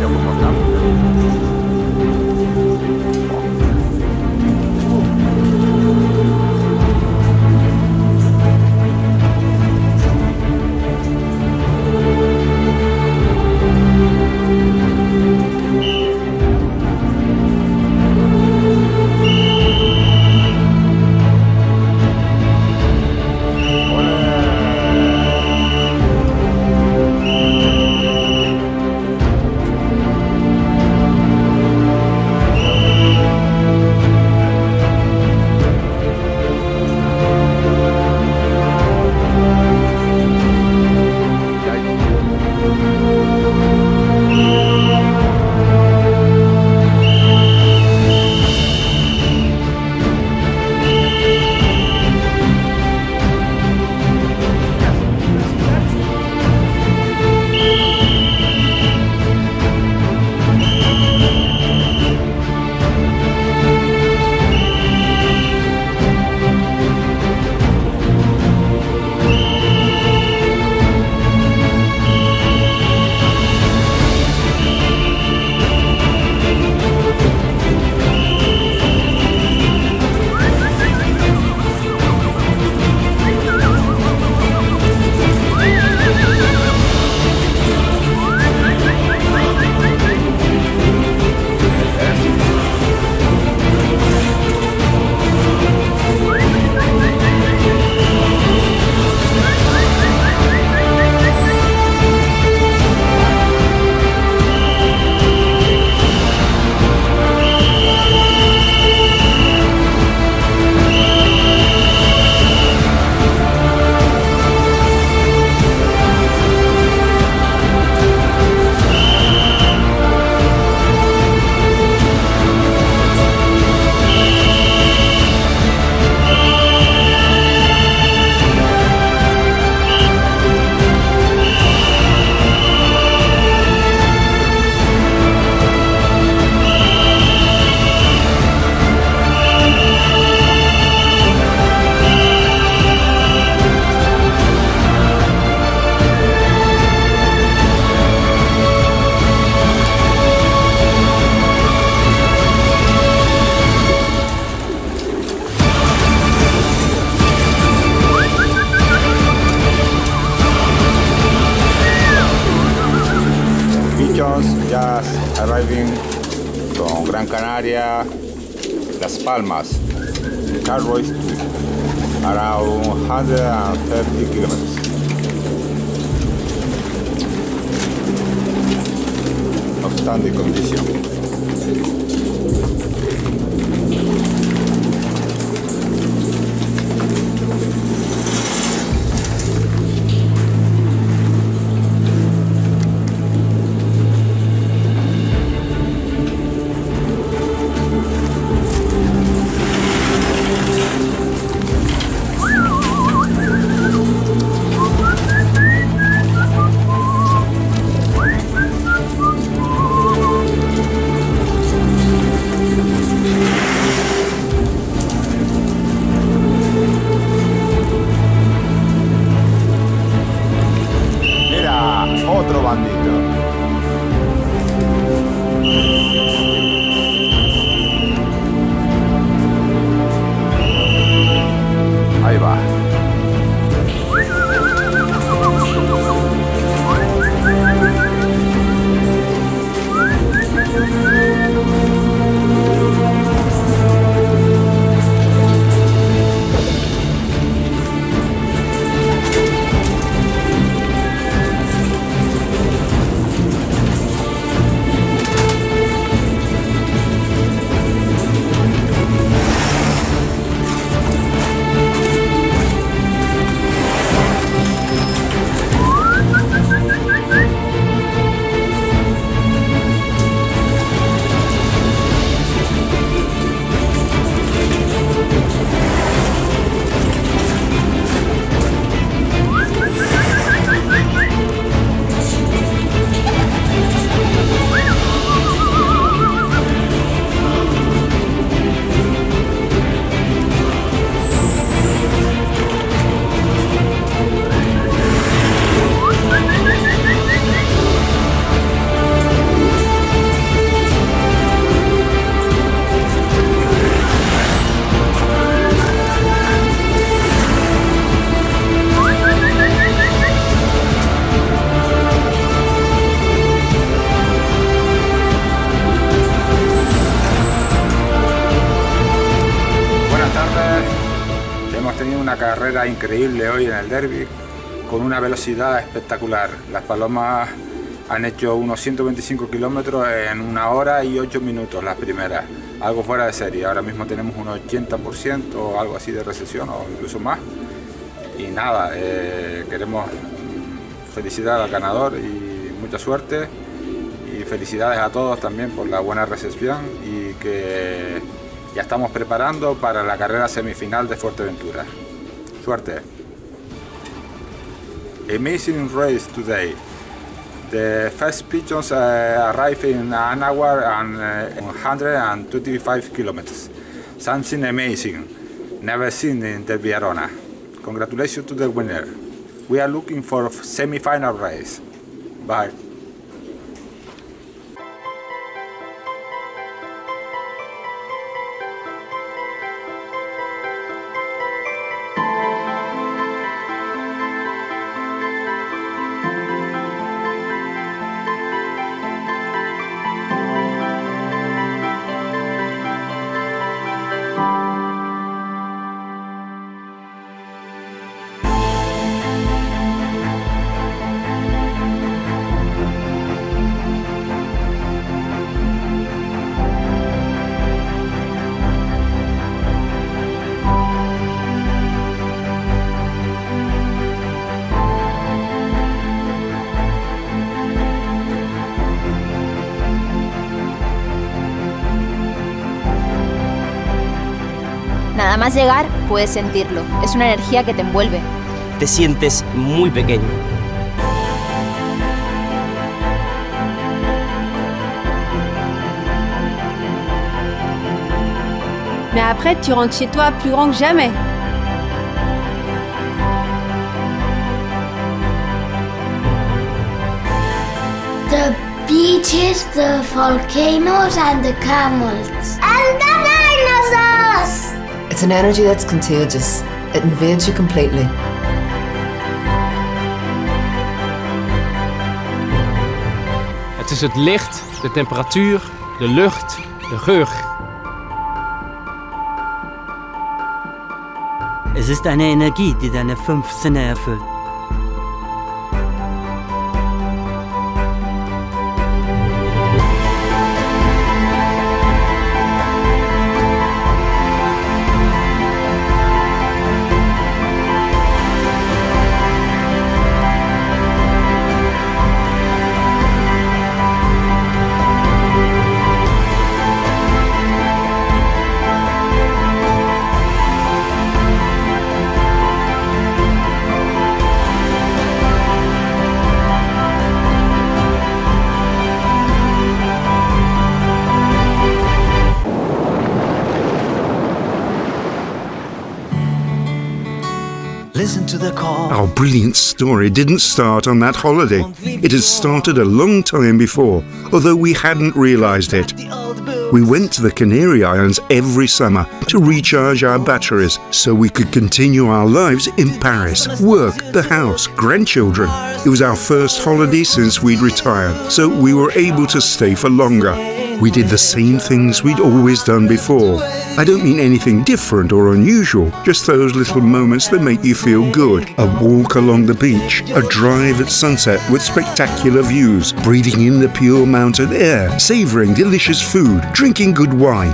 Los área Las Palmas, Carroll Street, around 130 kilómetros. Obstante condición. Carrera increíble hoy en el derby con una velocidad espectacular. Las palomas han hecho unos 125 kilómetros en una hora y 8 minutos las primeras. Algo fuera de serie. Ahora mismo tenemos un 80% o algo así de recesión o incluso más. Y nada, eh, queremos felicitar al ganador y mucha suerte. Y felicidades a todos también por la buena recepción y que ya estamos preparando para la carrera semifinal de Fuerteventura. Suerte. Amazing race today. The first pigeons uh, arrive in an hour and uh, 125 kilometers. Something amazing. Never seen in the Viarona. Congratulations to the winner. We are looking for semi-final race. Bye. Más llegar, puedes sentirlo. Es una energía que te envuelve. Te sientes muy pequeño. Mais après, tu rentres chez toi plus grand que jamais. The beaches, the volcanoes, and the camels. It's an energy that's contagious. It invades you completely. Het is het licht, de temperatuur, de lucht, de geur. Es ist eine Energie, die deine fünf Sinne erfüllt. Listen to the call. Our brilliant story didn't start on that holiday. It had started a long time before, although we hadn't realized it. We went to the Canary Islands every summer to recharge our batteries so we could continue our lives in Paris, work, the house, grandchildren. It was our first holiday since we'd retired, so we were able to stay for longer. We did the same things we'd always done before. I don't mean anything different or unusual, just those little moments that make you feel good. A walk along the beach, a drive at sunset with spectacular views, breathing in the pure mountain air, savouring delicious food, drinking good wine.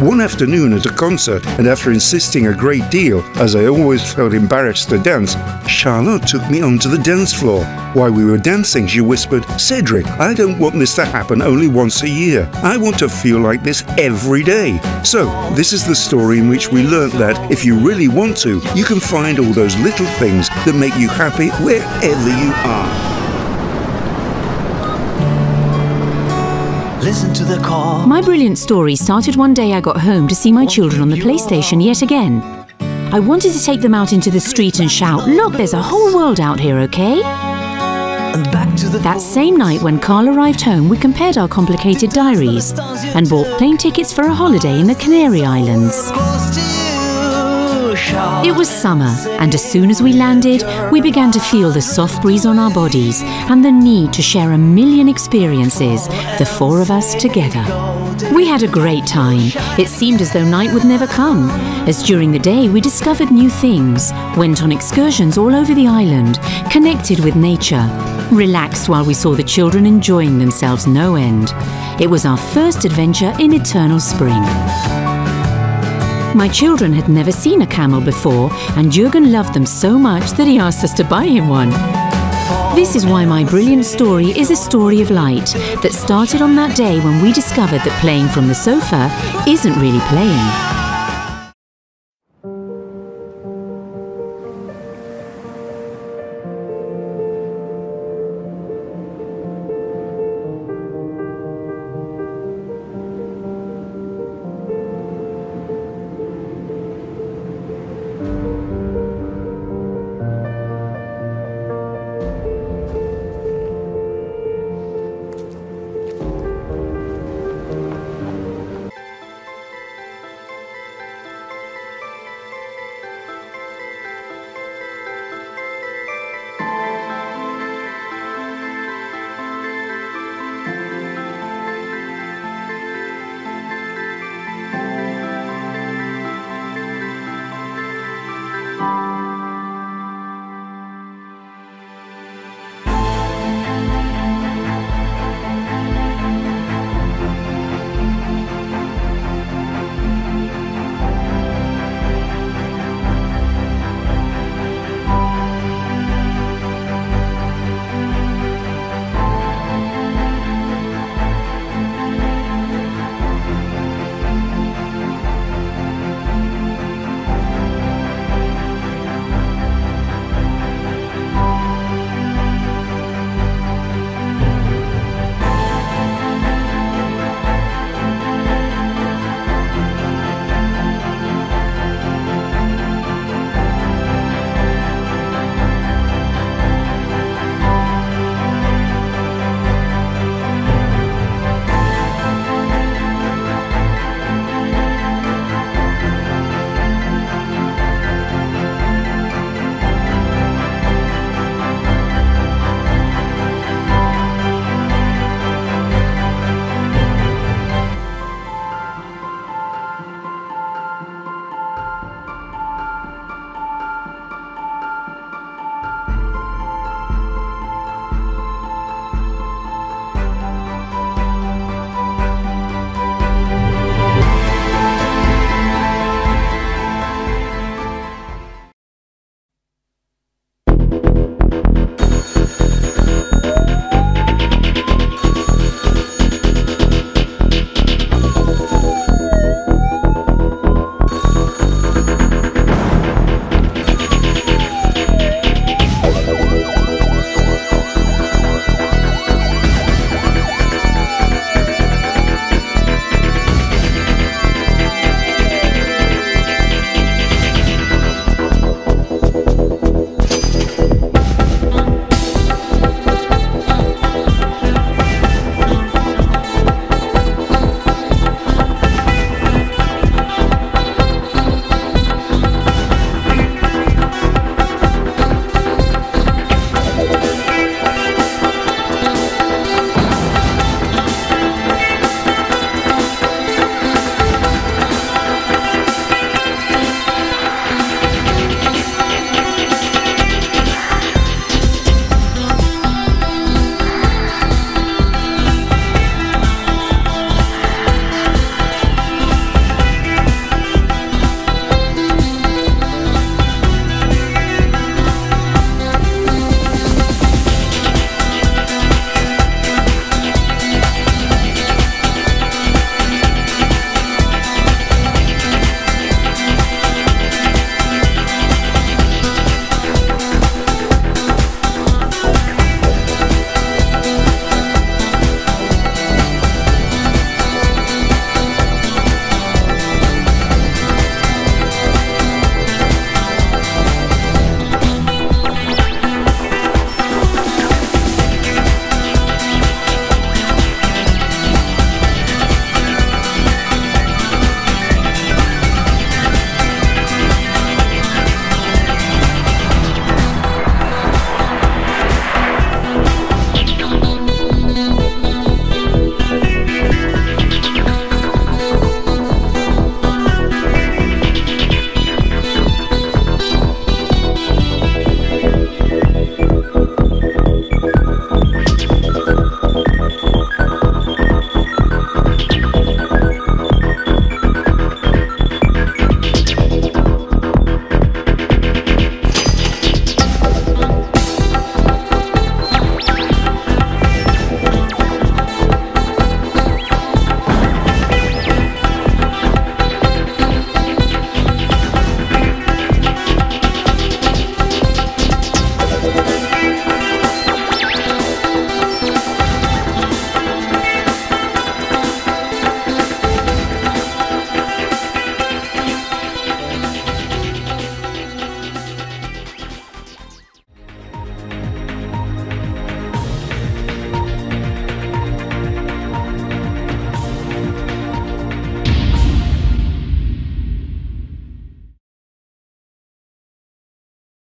One afternoon at a concert, and after insisting a great deal, as I always felt embarrassed to dance, Charlotte took me onto the dance floor. While we were dancing, she whispered, Cedric, I don't want this to happen only once a year. I want to feel like this every day. So, this is the story in which we learnt that if you really want to, you can find all those little things that make you happy wherever you are. Listen to the call. My brilliant story started one day I got home to see my children on the PlayStation yet again. I wanted to take them out into the street and shout, Look, there's a whole world out here, okay? And back to That same night when Carl arrived home, we compared our complicated diaries and bought plane tickets for a holiday in the Canary Islands. It was summer, and as soon as we landed, we began to feel the soft breeze on our bodies and the need to share a million experiences, the four of us together. We had a great time. It seemed as though night would never come, as during the day we discovered new things, went on excursions all over the island, connected with nature, relaxed while we saw the children enjoying themselves no end. It was our first adventure in eternal spring. My children had never seen a camel before, and Jurgen loved them so much that he asked us to buy him one. This is why my brilliant story is a story of light that started on that day when we discovered that playing from the sofa isn't really playing.